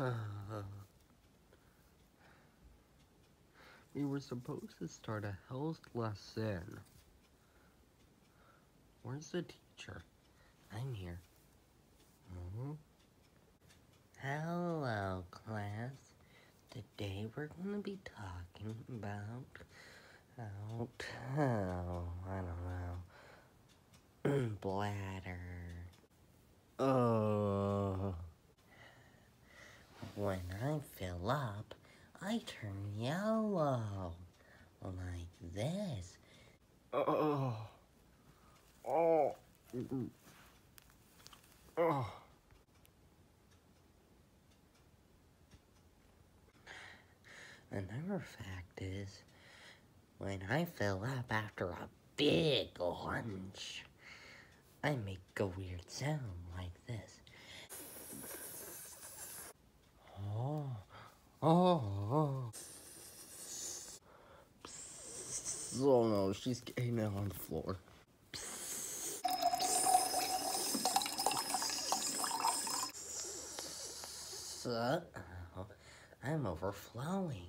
we were supposed to start a health lesson. Where's the teacher? I'm here. Mm-hmm. Hello, class. Today we're going to be talking about, about, oh, I don't know, bladder. When I fill up, I turn yellow. Like this. Oh. Oh. Oh. Another fact is, when I fill up after a big lunch, I make a weird sound like this. Oh. Oh. oh. No, she's getting it on the floor. I'm overflowing.